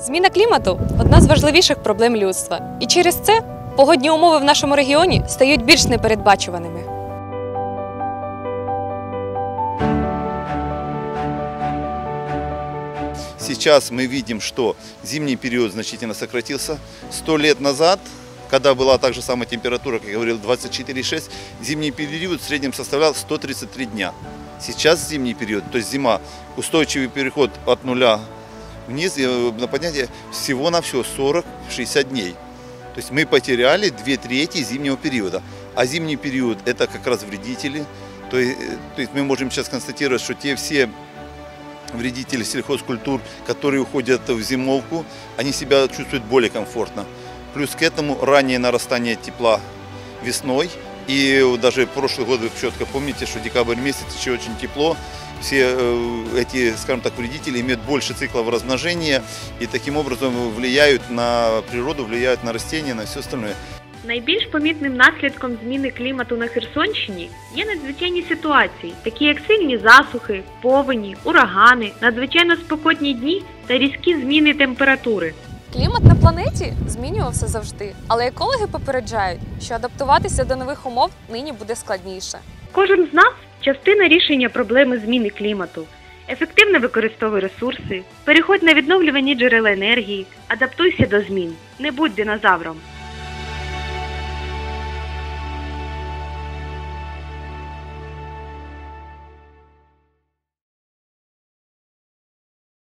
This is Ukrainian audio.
Зміна клімату одна з важливіших проблем людства. І через це погодні умови в нашому регіоні стають більш непередбачуваними. Сейчас мы видим, что зимний период значительно сократился. Сто лет назад, когда была та же самая температура, как я говорил, 24,6, зимний период в среднем составлял 133 дня. Сейчас зимний период, то есть зима, устойчивый переход от нуля вниз э, на поднятие всего на все 40-60 дней. То есть мы потеряли две трети зимнего периода. А зимний период это как раз вредители. То есть, то есть мы можем сейчас констатировать, что те все вредители сельхозкультур, которые уходят в зимовку, они себя чувствуют более комфортно. Плюс к этому раннее нарастание тепла весной. И вот даже прошлый год вы четко помните, что декабрь месяц еще очень тепло. Все э, эти, скажем так, вредители имеют больше циклов размножения и таким образом влияют на природу, влияют на растения, на все остальное. Найбільш помітним наслідком зміни клімату на Херсонщині є надзвичайні ситуації, такі як сильні засухи, повені, урагани, надзвичайно спекотні дні та різкі зміни температури. Клімат на планеті змінювався завжди, але екологи попереджають, що адаптуватися до нових умов нині буде складніше. Кожен з нас частина рішення проблеми зміни клімату. Ефективно використовуй ресурси, переходь на відновлювані джерела енергії, адаптуйся до змін, не будь динозавром.